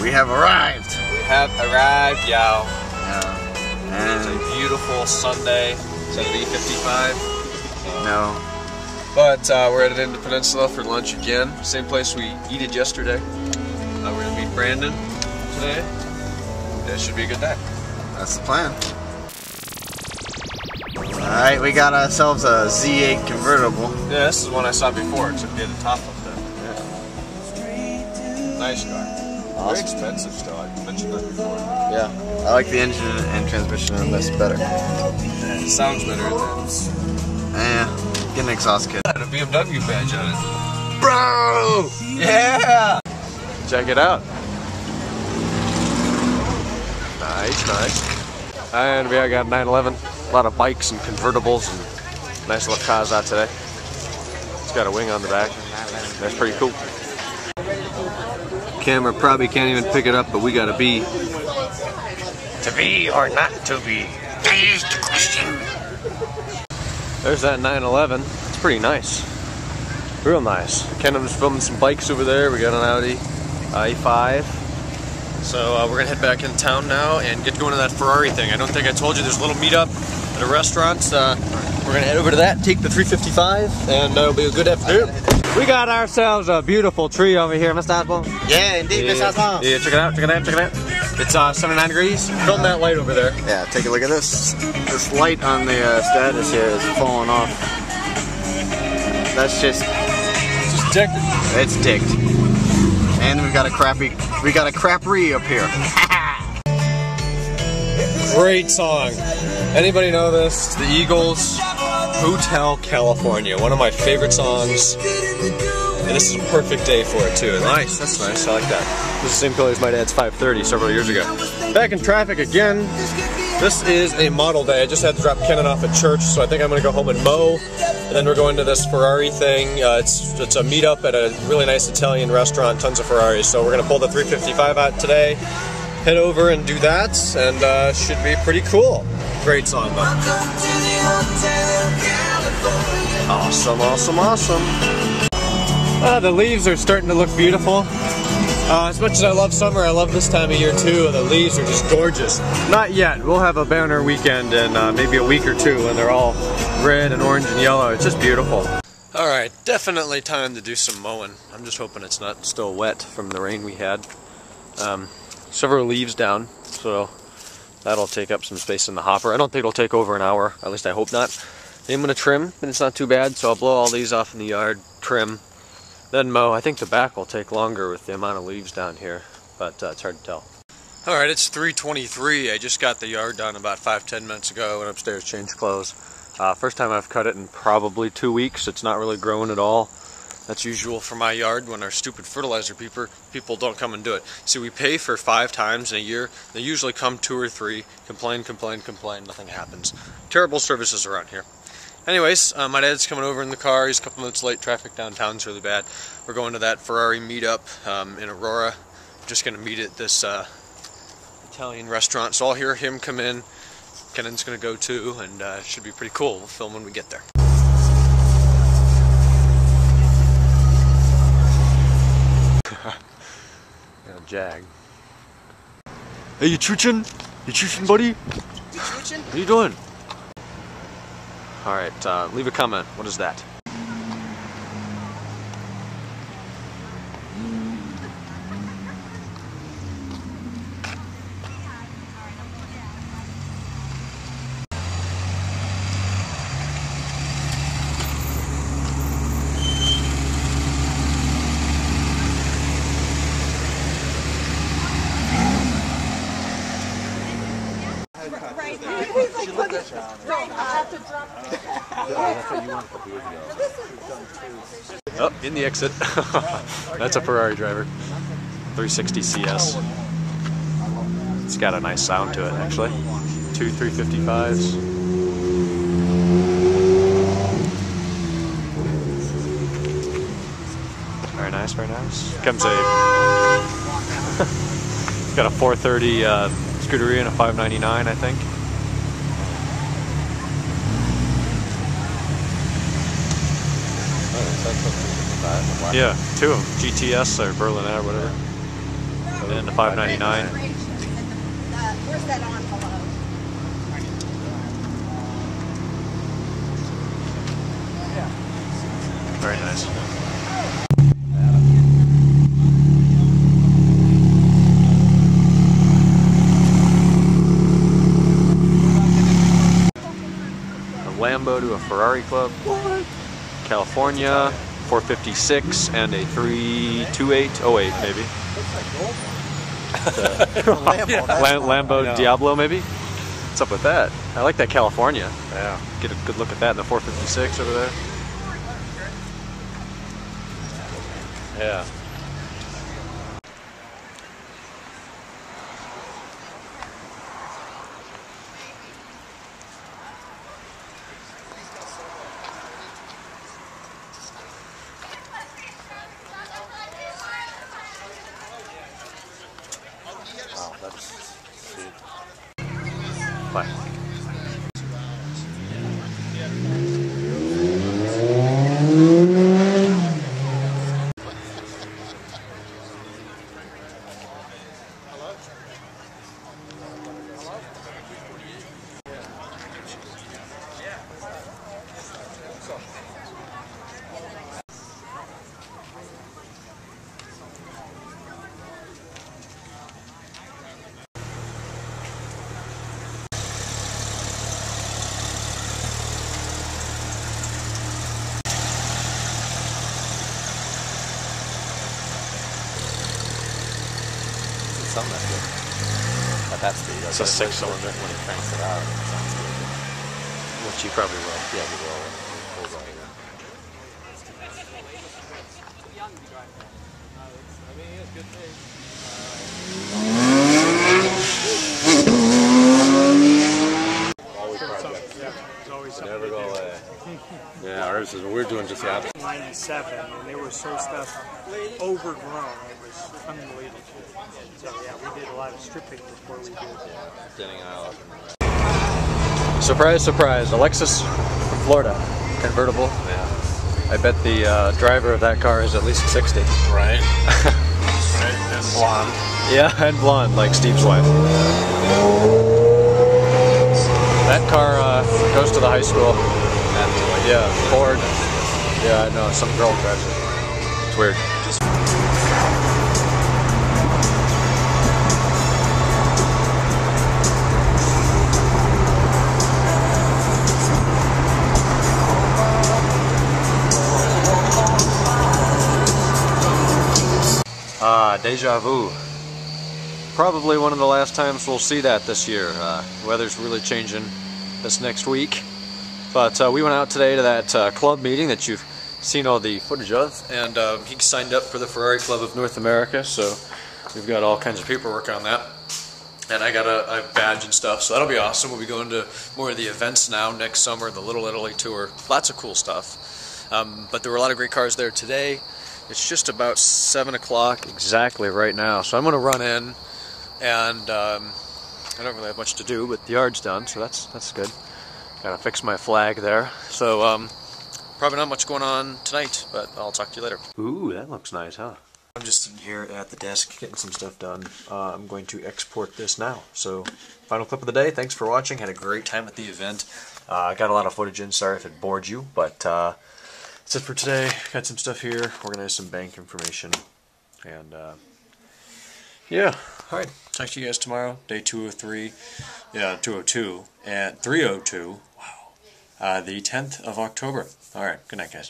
We have arrived. We have arrived, y'all. Yeah. And It's a beautiful Sunday. Is that an E55? no. But uh, we're headed into Peninsula for lunch again. Same place we eated yesterday. Uh, we're gonna meet Brandon today. It should be a good day. That's the plan. Alright, we got ourselves a Z8 convertible. Yeah, this is one I saw before. It's a bit of top up there. Nice car. Very expensive still. I mentioned that before. Yeah. I like the engine and transmission on this better. Yeah, it sounds better than Eh, get an exhaust kit. had a BMW badge on it. Bro! Yeah! Check it out. Nice, nice. And we got 911. A lot of bikes and convertibles and nice little cars out today. It's got a wing on the back. That's pretty cool. Camera probably can't even pick it up, but we got a B. To be or not to be? That is the question. There's that 911. It's pretty nice. Real nice. Kenham's filming some bikes over there. We got an Audi uh, A5. So uh, we're gonna head back in town now and get going to that Ferrari thing. I don't think I told you there's a little meetup at a restaurant. Uh, we're gonna head over to that, take the 355, and uh, it'll be a good afternoon. We got ourselves a beautiful tree over here, Mr. Osborne. Yeah, indeed, Mister Osmond. Yeah, check it out, check it out, check it out. It's uh, 79 degrees. Film that light over there. Yeah, take a look at this. This light on the uh, status here is falling off. That's just, It's just detected. it's dicked. And we've got a crappy, we got a crappery up here. Great song. Anybody know this? It's the Eagles, Hotel California. One of my favorite songs. And this is a perfect day for it too. Nice, that's nice. I like that. This is the same color as my dad's 530 several years ago. Back in traffic again. This is a model day. I just had to drop Kenan off at church, so I think I'm gonna go home and mow. And then we're going to this Ferrari thing. Uh, it's it's a meetup at a really nice Italian restaurant, tons of Ferraris. So we're gonna pull the 355 out today, head over and do that, and uh, should be pretty cool. Great song though. Awesome, awesome, awesome. Uh, the leaves are starting to look beautiful. Uh, as much as I love summer, I love this time of year too. The leaves are just gorgeous. Not yet. We'll have a banner weekend in uh, maybe a week or two when they're all red and orange and yellow. It's just beautiful. All right, definitely time to do some mowing. I'm just hoping it's not still wet from the rain we had. Um, several leaves down, so that'll take up some space in the hopper. I don't think it'll take over an hour. At least I hope not. I'm gonna trim, and it's not too bad. So I'll blow all these off in the yard, trim, then mow. I think the back will take longer with the amount of leaves down here, but uh, it's hard to tell. All right, it's 3:23. I just got the yard done about five ten minutes ago. Went upstairs, changed clothes. Uh, first time I've cut it in probably two weeks. It's not really growing at all. That's usual for my yard when our stupid fertilizer people people don't come and do it. See, we pay for five times in a year. They usually come two or three, complain, complain, complain. Nothing happens. Terrible services around here. Anyways, uh, my dad's coming over in the car. He's a couple minutes late. Traffic downtown's really bad. We're going to that Ferrari meetup um, in Aurora. Just going to meet at this uh, Italian restaurant. So I'll hear him come in. Kennan's going to go too, and uh, should be pretty cool. We'll film when we get there. Jag. Hey, you chooching? You chooching, buddy? You chooching? What are you doing? All right, uh, leave a comment. What is that? Oh, in the exit. That's a Ferrari driver. 360 CS. It's got a nice sound to it, actually. Two 355s. Very nice, very nice. Comes a. got a 430 uh, Scuderia and a 599, I think. Yeah, two of them. GTS or Berlin or whatever. And then the 599. Where's that envelope? Very nice. A Lambo to a Ferrari club. California, 456 and a 32808 maybe. Lambo, Lam- Lambo Diablo maybe. What's up with that? I like that California. Yeah. Get a good look at that in the 456 over there. Yeah. Wow, that's sweet. Bye. It's something that's good. At that speed. It's a six cylinder. When he cranks it out, it sounds good. Which you probably will. Yeah, we will. We'll go, yeah. Never go away. Yeah, ours is, we're doing just the opposite. 97, and they were so stuff overgrown. Was unbelievable. So yeah, we did a lot of stripping before we did. Thinning out. Surprise, surprise. Alexis from Florida. Convertible. Yeah. I bet the uh, driver of that car is at least 60. Right? right? And blonde. Yeah, and blonde, like Steve's wife. That car uh, goes to the high school. Yeah, Ford. Yeah, I know. Some girl drives it. It's weird. Deja vu. Probably one of the last times we'll see that this year. Uh, weather's really changing this next week. But uh, we went out today to that uh, club meeting that you've seen all the footage of, and uh, he signed up for the Ferrari Club of North America, so we've got all kinds of paperwork on that. And I got a, a badge and stuff, so that'll be awesome. We'll be going to more of the events now next summer, the Little Italy Tour. Lots of cool stuff. Um, but there were a lot of great cars there today. It's just about 7 o'clock exactly right now, so I'm going to run in, and um, I don't really have much to do, but the yard's done, so that's that's good. Gotta fix my flag there. So, um, probably not much going on tonight, but I'll talk to you later. Ooh, that looks nice, huh? I'm just in here at the desk getting some stuff done. Uh, I'm going to export this now. So, final clip of the day. Thanks for watching. Had a great time at the event. Uh, got a lot of footage in. Sorry if it bored you, but uh, that's it for today. Got some stuff here. Organized some bank information. And, uh, yeah. All right. Talk to you guys tomorrow. Day 203. Yeah, 202. And 302. Wow. Uh, the 10th of October. All right. Good night, guys.